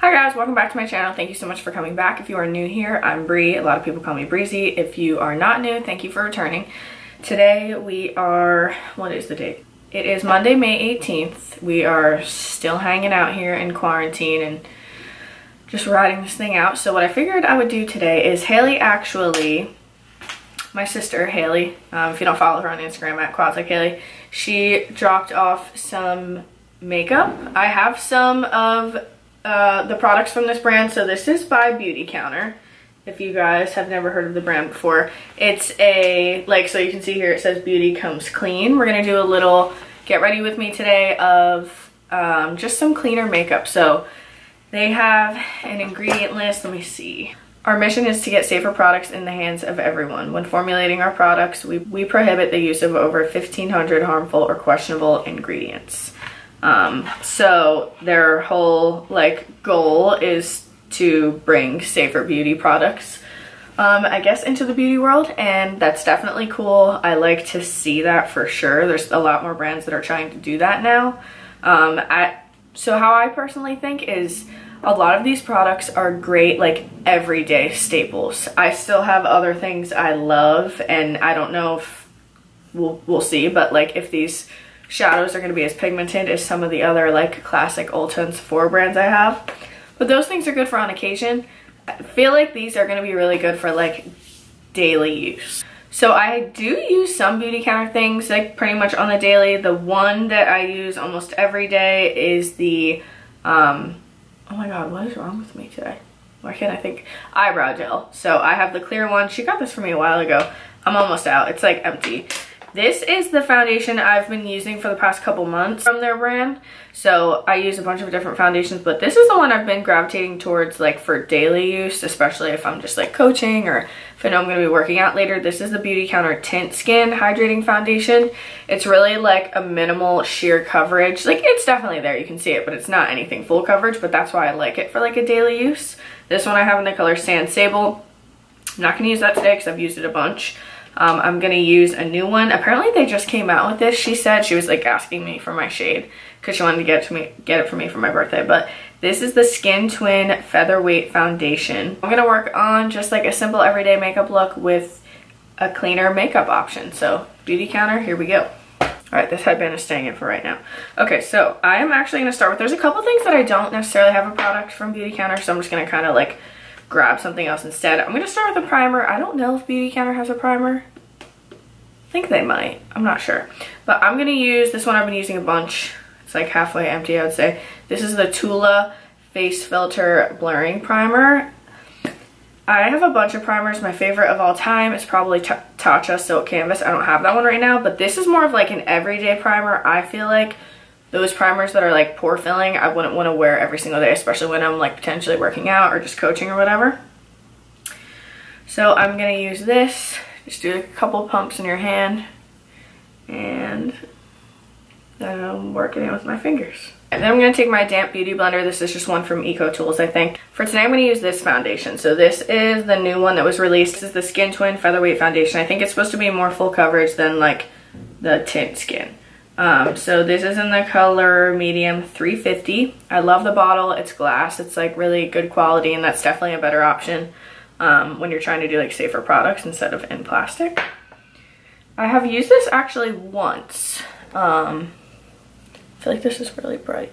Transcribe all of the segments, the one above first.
Hi guys, welcome back to my channel. Thank you so much for coming back. If you are new here, I'm Bree. A lot of people call me Breezy. If you are not new, thank you for returning. Today we are, what is the date? It is Monday, May 18th. We are still hanging out here in quarantine and just riding this thing out. So what I figured I would do today is Haley actually, my sister Haley, um, if you don't follow her on Instagram at Quads Like Haley, she dropped off some makeup. I have some of uh, the products from this brand. So this is by Beauty Counter If you guys have never heard of the brand before, it's a, like, so you can see here it says beauty comes clean. We're going to do a little get ready with me today of um, just some cleaner makeup. So they have an ingredient list. Let me see. Our mission is to get safer products in the hands of everyone. When formulating our products, we, we prohibit the use of over 1,500 harmful or questionable ingredients. Um, so their whole like goal is to bring safer beauty products um, I guess into the beauty world and that's definitely cool. I like to see that for sure. There's a lot more brands that are trying to do that now. Um, I, so how I personally think is a lot of these products are great like everyday staples. I still have other things I love and I don't know if we'll, we'll see but like if these shadows are going to be as pigmented as some of the other like classic Ulta and Sephora brands I have. But those things are good for on occasion. I feel like these are going to be really good for like daily use. So I do use some beauty counter things like pretty much on the daily. The one that I use almost every day is the, um, oh my god, what is wrong with me today? Why can't I think? Eyebrow gel. So I have the clear one. She got this for me a while ago. I'm almost out. It's like empty. This is the foundation I've been using for the past couple months from their brand. So I use a bunch of different foundations, but this is the one I've been gravitating towards like for daily use, especially if I'm just like coaching or if I know I'm gonna be working out later. This is the Beautycounter Tint Skin Hydrating Foundation. It's really like a minimal sheer coverage. Like it's definitely there, you can see it, but it's not anything full coverage, but that's why I like it for like a daily use. This one I have in the color Sand Sable. I'm not gonna use that today because I've used it a bunch. Um, I'm gonna use a new one. Apparently they just came out with this. She said she was like asking me for my shade because she wanted to get to me get it for me for my birthday. But this is the Skin Twin Featherweight Foundation. I'm gonna work on just like a simple everyday makeup look with a cleaner makeup option. So beauty counter, here we go. All right, this headband is staying in for right now. Okay, so I am actually gonna start with, there's a couple things that I don't necessarily have a product from Beauty Counter, so I'm just gonna kind of like grab something else instead. I'm going to start with a primer. I don't know if Beautycounter has a primer. I think they might. I'm not sure. But I'm going to use this one I've been using a bunch. It's like halfway empty, I would say. This is the Tula Face Filter Blurring Primer. I have a bunch of primers. My favorite of all time is probably Tatcha Silk Canvas. I don't have that one right now, but this is more of like an everyday primer. I feel like those primers that are like pore filling, I wouldn't want to wear every single day, especially when I'm like potentially working out or just coaching or whatever. So I'm going to use this. Just do a couple pumps in your hand and um, then I'm working it with my fingers. And then I'm going to take my damp beauty blender. This is just one from Eco Tools, I think. For today, I'm going to use this foundation. So this is the new one that was released. This is the Skin Twin Featherweight Foundation. I think it's supposed to be more full coverage than like the tint skin. Um, so this is in the color medium 350. I love the bottle. It's glass. It's like really good quality and that's definitely a better option um, when you're trying to do like safer products instead of in plastic. I have used this actually once. Um, I feel like this is really bright.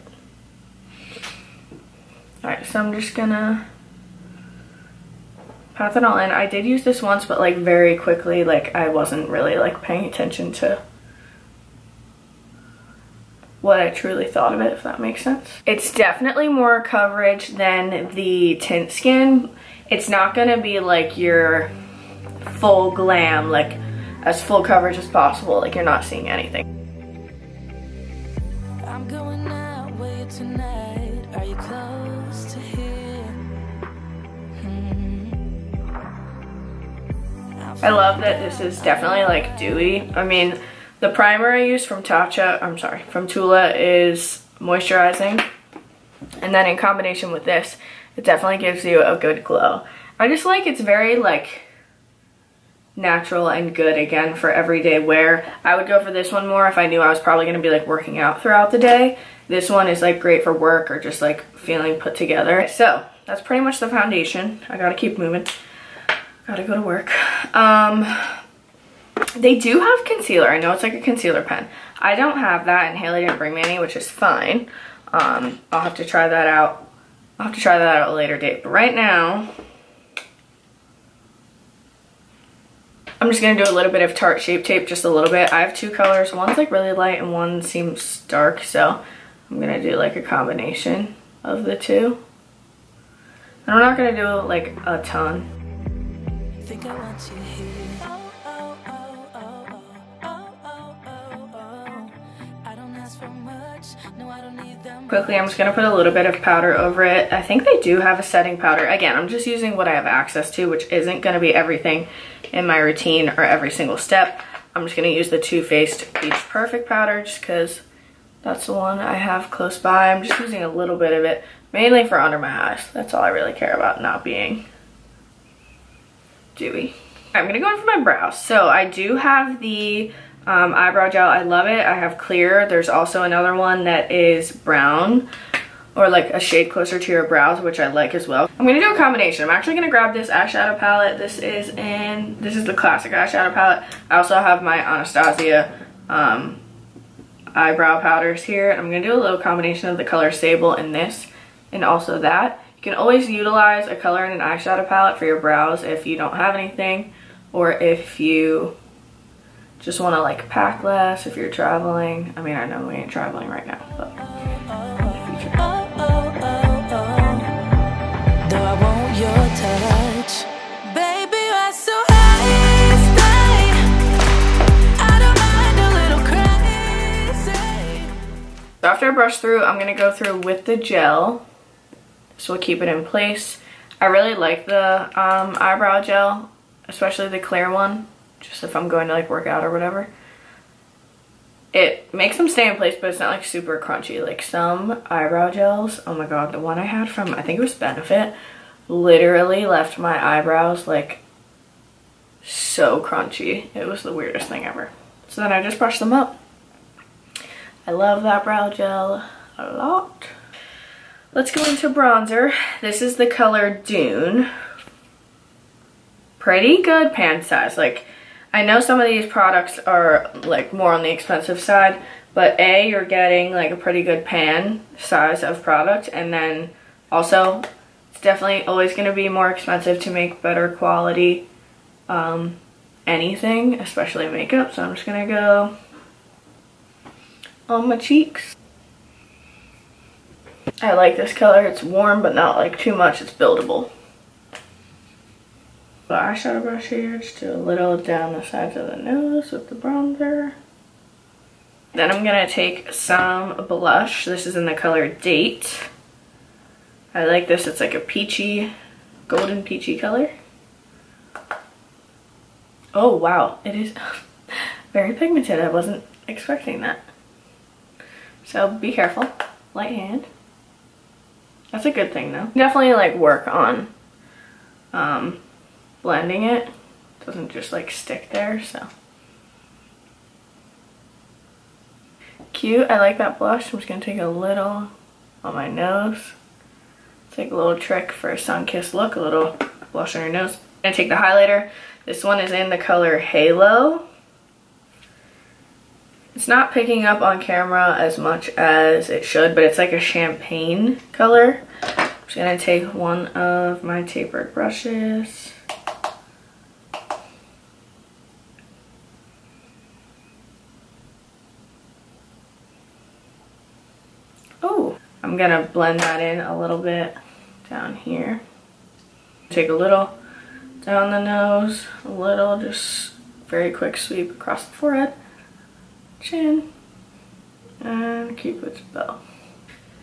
Alright, so I'm just gonna pat it all in. I did use this once, but like very quickly, like I wasn't really like paying attention to what I truly thought of it, if that makes sense. It's definitely more coverage than the tint skin. It's not gonna be like your full glam, like as full coverage as possible, like you're not seeing anything. I'm going out tonight. Are you close to here? Hmm. I love that this is definitely like dewy. I mean, the primer I use from Tatcha, I'm sorry, from Tula is moisturizing. And then in combination with this, it definitely gives you a good glow. I just like it's very like natural and good again for everyday wear. I would go for this one more if I knew I was probably going to be like working out throughout the day. This one is like great for work or just like feeling put together. So that's pretty much the foundation. I gotta keep moving. Gotta go to work. Um, they do have concealer. I know it's like a concealer pen. I don't have that and Haley didn't bring me any, which is fine. Um, I'll have to try that out. I'll have to try that out at a later date. But right now, I'm just gonna do a little bit of Tarte Shape Tape, just a little bit. I have two colors. One's like really light and one seems dark. So I'm gonna do like a combination of the two. And I'm not gonna do like a ton. Quickly, I'm just to put a little bit of powder over it. I think they do have a setting powder. Again, I'm just using what I have access to, which isn't to be everything in my routine or every single step. I'm just to use the Too Faced Beach Perfect powder just because that's the one I have close by. I'm just using a little bit of it, mainly for under my eyes. That's all I really care about, not being dewy. I'm to go in for my brows. So I do have the um, eyebrow gel. I love it. I have clear. There's also another one that is brown or like a shade closer to your brows, which I like as well. I'm gonna do a combination. I'm actually gonna grab this eyeshadow palette. This is in, this is the classic eyeshadow palette. I also have my Anastasia um, eyebrow powders here. I'm gonna do a little combination of the color Sable in this and also that. You can always utilize a color in an eyeshadow palette for your brows if you don't have anything or if you just want to like pack less if you're traveling. I mean, I know we ain't traveling right now, but So after I brush through, I'm going to go through with the gel. So we'll keep it in place. I really like the um, eyebrow gel, especially the clear one just if I'm going to like work out or whatever. It makes them stay in place, but it's not like super crunchy. Like some eyebrow gels, oh my god, the one I had from, I think it was Benefit, literally left my eyebrows like so crunchy. It was the weirdest thing ever. So then I just brushed them up. I love that brow gel a lot. Let's go into bronzer. This is the color Dune. Pretty good pan size. Like, I know some of these products are like more on the expensive side, but A, you're getting like a pretty good pan size of product. And then also, it's definitely always going to be more expensive to make better quality um, anything, especially makeup. So I'm just going to go on my cheeks. I like this color. It's warm, but not like too much. It's buildable the eyeshadow brush here, just do a little down the sides of the nose with the bronzer. Then I'm gonna take some blush. This is in the color Date. I like this, it's like a peachy, golden peachy color. Oh wow, it is very pigmented. I wasn't expecting that. So be careful, light hand. That's a good thing though. Definitely like work on um, blending it. it doesn't just like stick there, so. Cute, I like that blush. I'm just gonna take a little on my nose. It's like a little trick for a sun-kissed look, a little blush on your nose. I'm gonna take the highlighter. This one is in the color Halo. It's not picking up on camera as much as it should, but it's like a champagne color. I'm just gonna take one of my tapered brushes. I'm gonna blend that in a little bit down here. Take a little down the nose, a little, just very quick sweep across the forehead, chin, and keep cupid's bow.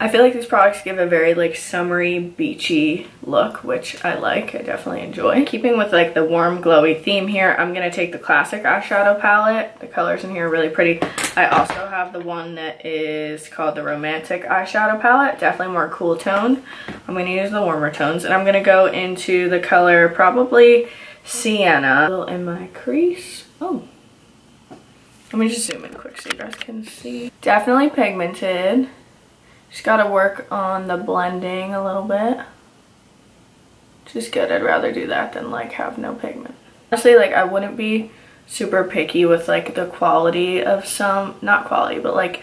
I feel like these products give a very like summery, beachy look, which I like. I definitely enjoy. Keeping with like the warm, glowy theme here, I'm to take the classic eyeshadow palette. The colors in here are really pretty. I also have the one that is called the Romantic eyeshadow palette. Definitely more cool toned. I'm to use the warmer tones. And I'm to go into the color probably Sienna. Little In my crease. Oh. Let me just zoom in quick so you guys can see. Definitely pigmented Just gotta work on the blending a little bit. Just good, I'd rather do that than like have no pigment. Honestly, like I wouldn't be super picky with like the quality of some, not quality, but like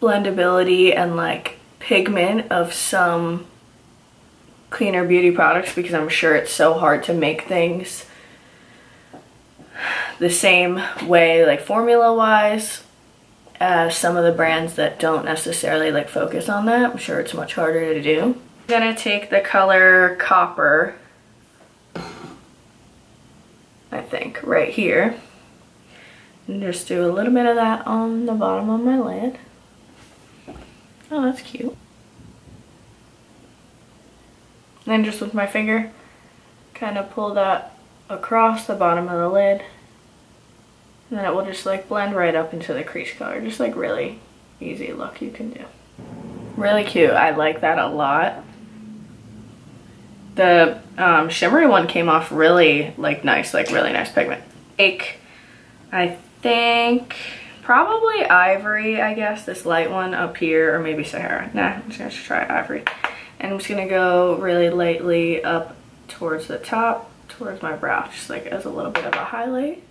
blendability and like pigment of some cleaner beauty products because I'm sure it's so hard to make things the same way like formula wise as some of the brands that don't necessarily like focus on that. I'm sure it's much harder to do. I'm gonna take the color Copper, I think, right here. And just do a little bit of that on the bottom of my lid. Oh, that's cute. then just with my finger, kind of pull that across the bottom of the lid. And then it will just like blend right up into the crease color. Just like really easy look you can do. Really cute. I like that a lot. The um, shimmery one came off really like nice, like really nice pigment. Take, I think, probably Ivory, I guess. This light one up here, or maybe Sahara. Nah, I'm just gonna try Ivory. And I'm just gonna go really lightly up towards the top, towards my brow, just like as a little bit of a highlight.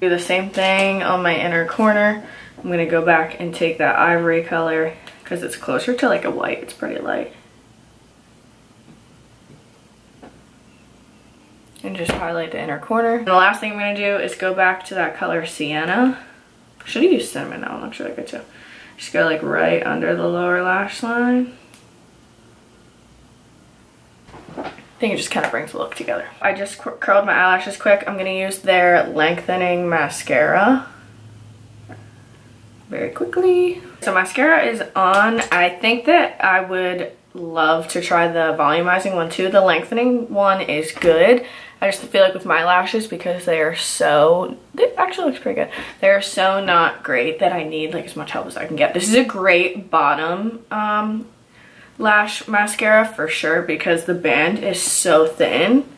Do the same thing on my inner corner. I'm gonna go back and take that ivory color because it's closer to like a white, it's pretty light. And just highlight the inner corner. And the last thing I'm gonna do is go back to that color Sienna. Should have used cinnamon, that one looks really good too. Just go like right under the lower lash line. I think it just kind of brings the look together. I just curled my eyelashes quick. I'm going to use their lengthening mascara very quickly. So mascara is on. I think that I would love to try the volumizing one too. The lengthening one is good. I just feel like with my lashes because they are so, it actually looks pretty good. They're so not great that I need like as much help as I can get. This is a great bottom um, lash mascara for sure because the band is so thin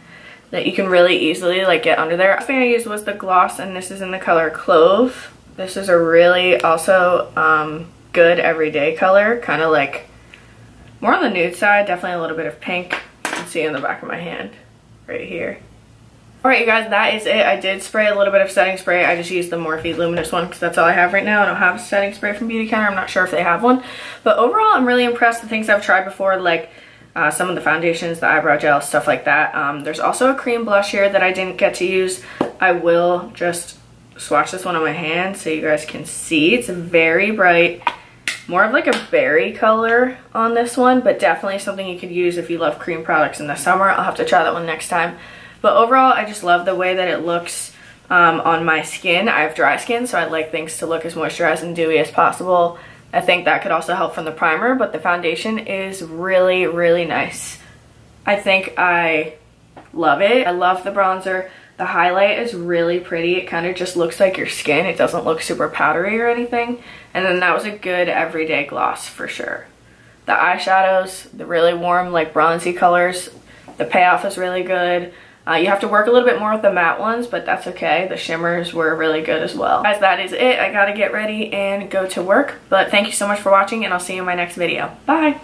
that you can really easily like get under there. The thing I used was the gloss and this is in the color Clove. This is a really also um, good everyday color, kind of like more on the nude side, definitely a little bit of pink. You can see in the back of my hand right here. Alright you guys, that is it. I did spray a little bit of setting spray. I just used the Morphe Luminous one because that's all I have right now. I don't have a setting spray from Beautycounter. I'm not sure if they have one. But overall, I'm really impressed with things I've tried before, like uh, some of the foundations, the eyebrow gel, stuff like that. Um, there's also a cream blush here that I didn't get to use. I will just swatch this one on my hand so you guys can see. It's very bright. More of like a berry color on this one, but definitely something you could use if you love cream products in the summer. I'll have to try that one next time. But overall, I just love the way that it looks um, on my skin. I have dry skin, so I like things to look as moisturized and dewy as possible. I think that could also help from the primer, but the foundation is really, really nice. I think I love it. I love the bronzer. The highlight is really pretty. It kind of just looks like your skin. It doesn't look super powdery or anything. And then that was a good everyday gloss for sure. The eyeshadows, the really warm, like bronzy colors, the payoff is really good. Uh, you have to work a little bit more with the matte ones, but that's okay. The shimmers were really good as well. Guys, that is it. I gotta get ready and go to work. But thank you so much for watching, and I'll see you in my next video. Bye!